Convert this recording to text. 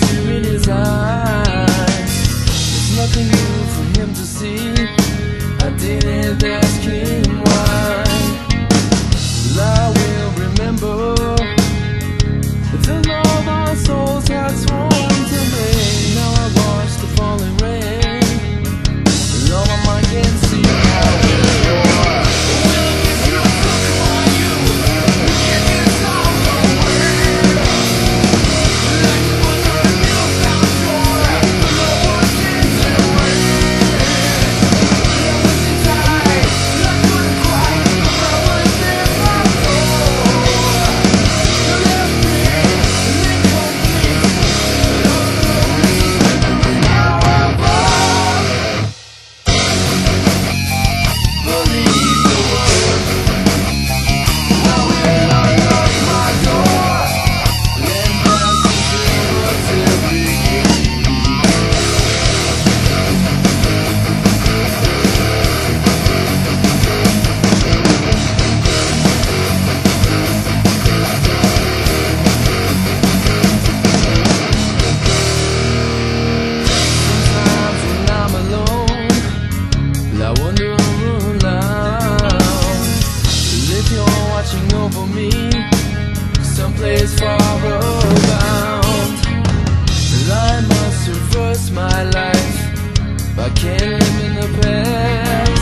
tear in his eyes. In the past.